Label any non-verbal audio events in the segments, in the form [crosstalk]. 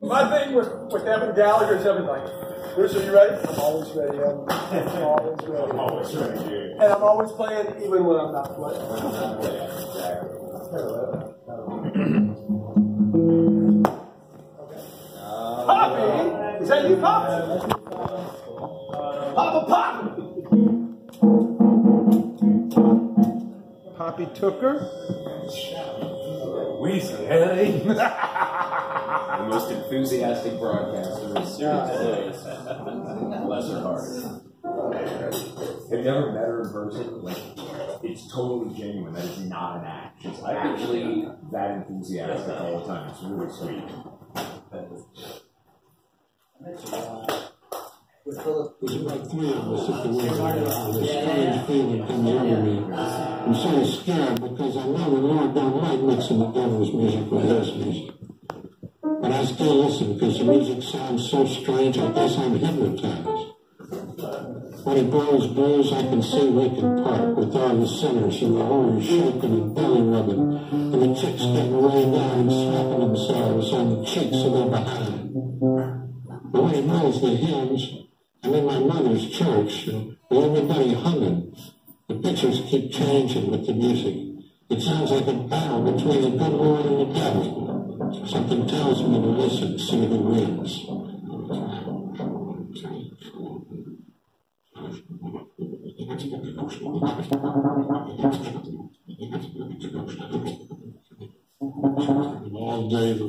My thing with, with Evan Gallagher is Evan like, Bruce, are you ready? I'm always ready. I'm, [laughs] I'm always ready. I'm always ready, dude. And I'm always playing even when I'm not playing. Poppy? Uh, is that you, Poppy? Papa Pop! Poppy Tooker? Weezy, Eddie. the most enthusiastic broadcaster in series. Bless her heart. Have you ever met her in person? Like, it's totally genuine. That is not an act. She's actually that enthusiastic all the time. It's really sweet. was about three of us at the wedding, and a strange feeling comes over me. I'm sort of scared because I know the Lord don't like mixing the devil's music with his music. But I still listen because the music sounds so strange, I guess I'm hypnotized. When it blows blues, I can see Lincoln Park with all the sinners and the horns shaking and belly rubbing, and the chicks getting way down and slapping themselves on the cheeks of their behind. But when it knows the hymns, I'm in my mother's church, and everybody humming. The pictures keep changing with the music. It sounds like a battle between the good Lord and the devil. Something tells me to listen, see who wins. All day, the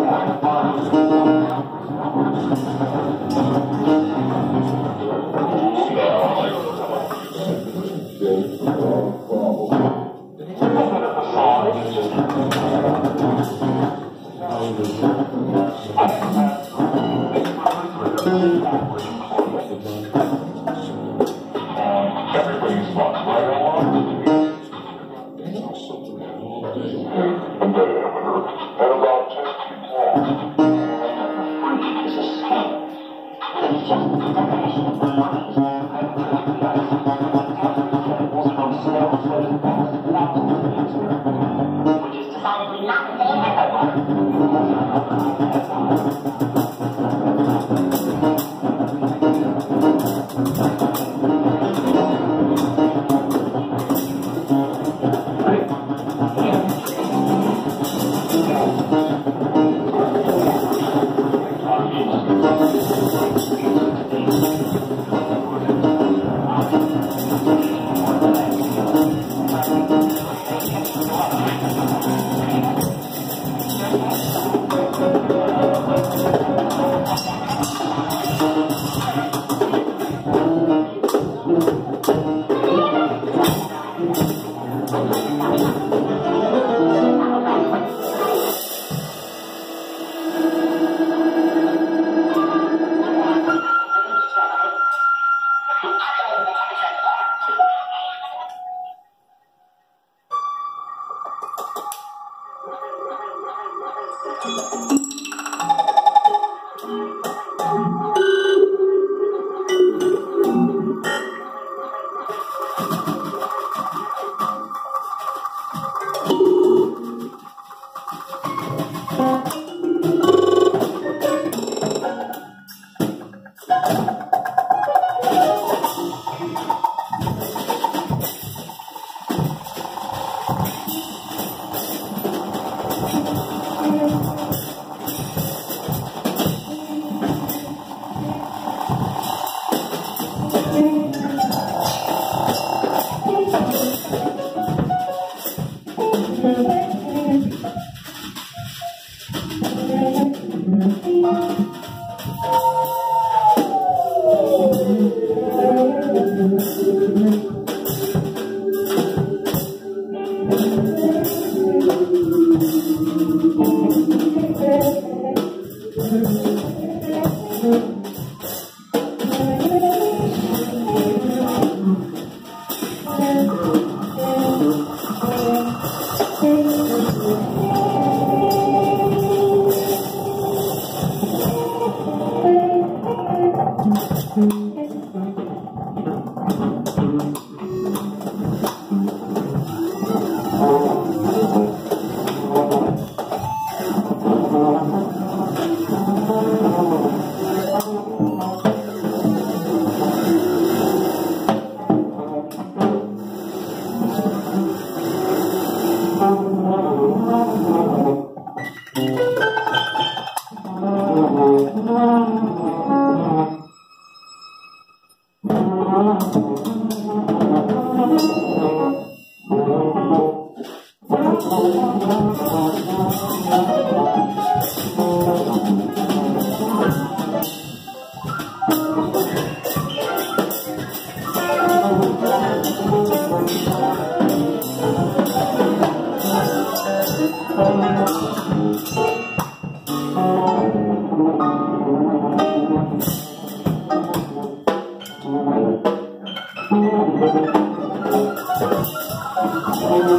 Thank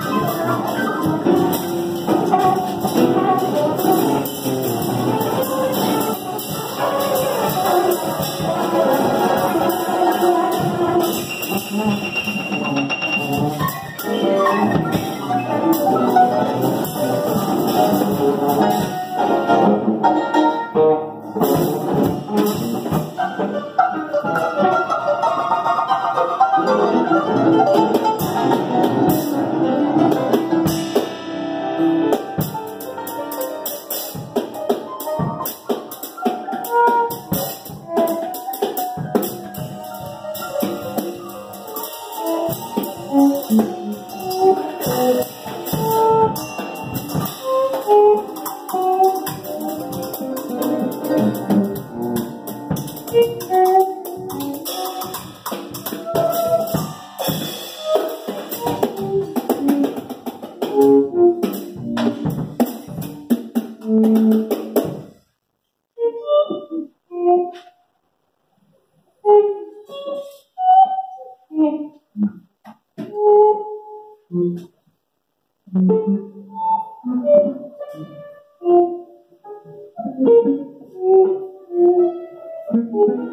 you. Thank you.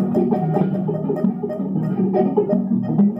Thank you.